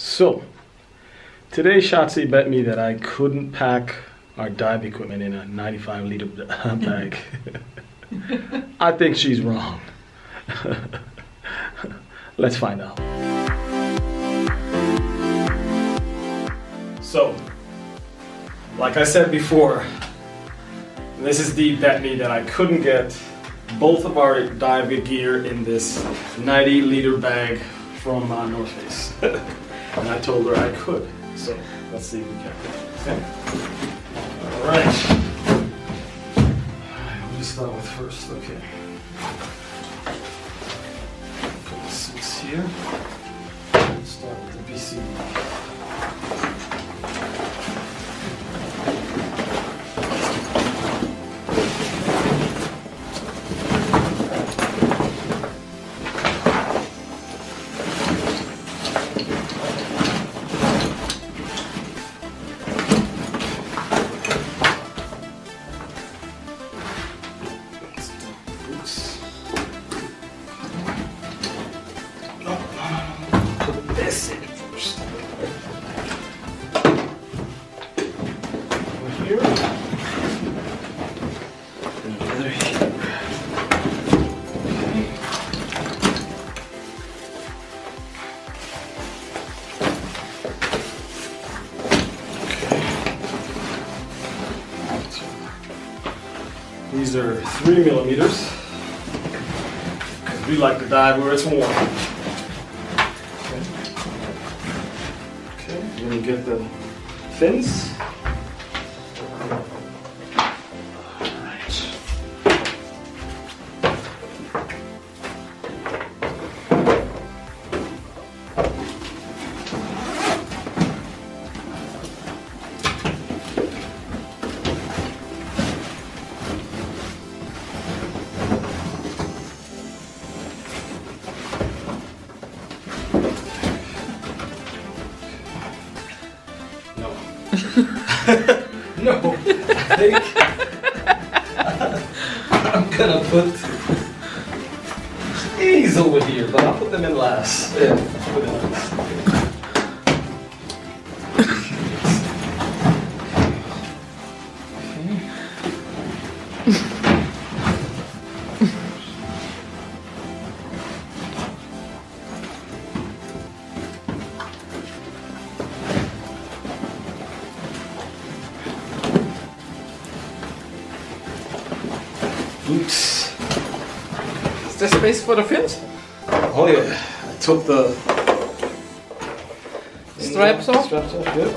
So, today Shotzi bet me that I couldn't pack our dive equipment in a 95 liter bag. I think she's wrong. Let's find out. So, like I said before, this is the bet me that I couldn't get both of our dive gear in this 90 liter bag from uh, North Face. And I told her I could. So let's see if we can. Okay. All right. To start with first? Okay. Put the suits here. Start with the BCD. These are three millimeters. we like to dive where it's warm. Okay. Okay, then you get the fins. No. I think I'm gonna put these over here, but I'll put them in last. Yeah, put them in last. Oops. Is there space for the fins? Oh yeah, I took the Straps off? Straps off, yeah.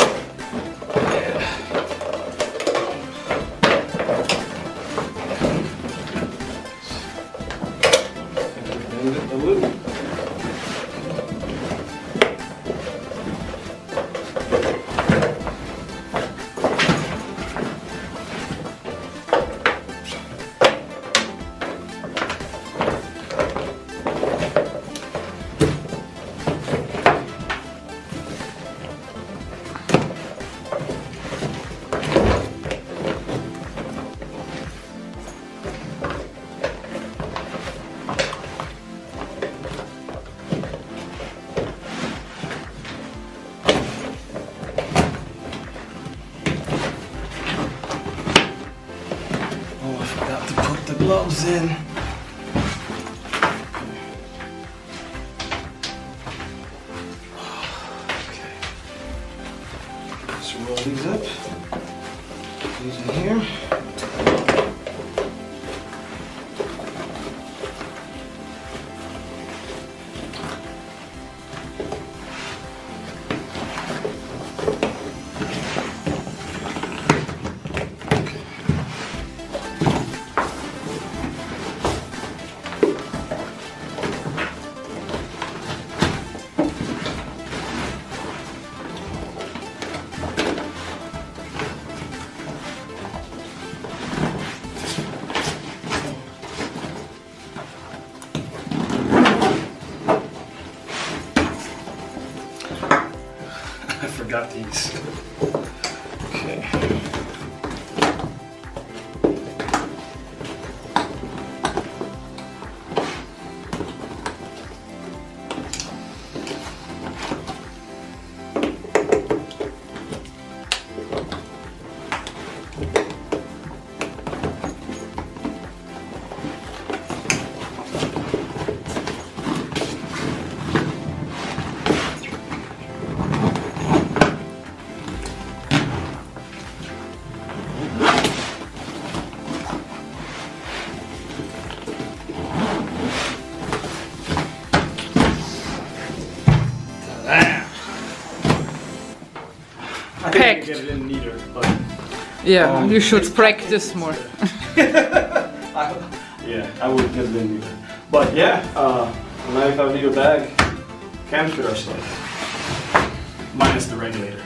A little. Put the gloves in. Okay. Let's roll these up. These in here. I I think I packed. can get it in neater, but Yeah, Um, you should practice more. I, yeah, I would get it in neater. But yeah, uh, a 95 liter bag, camshaft like minus the regulator.